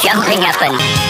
jumping up and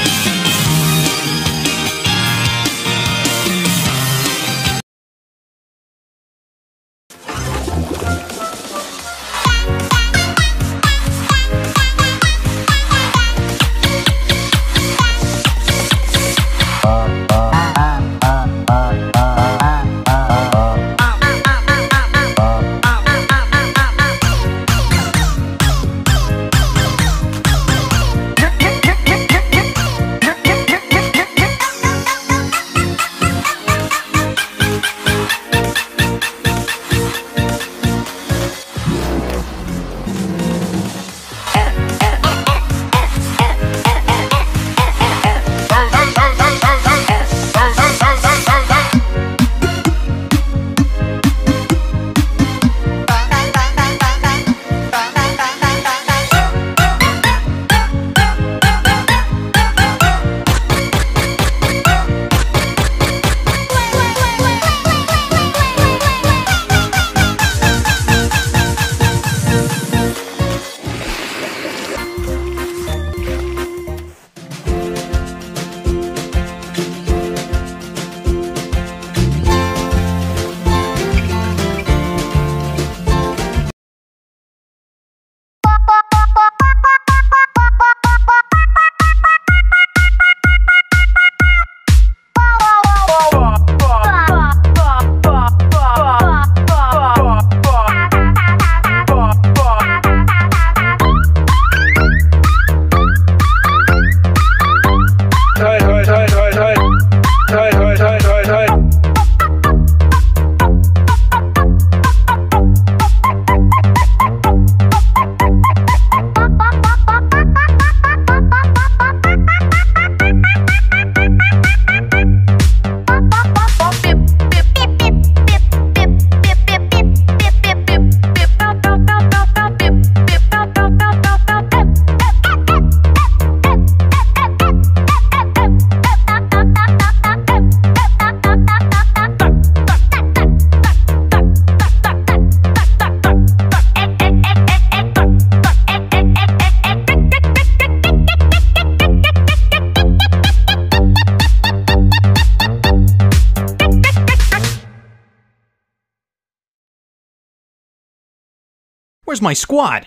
Where's my squad?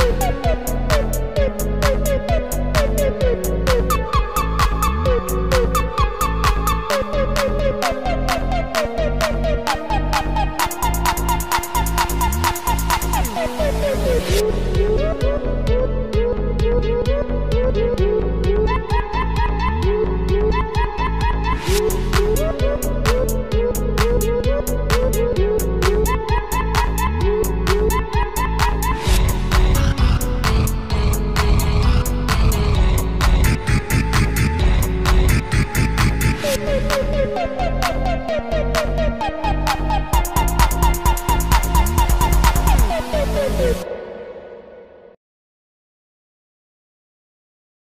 Thank.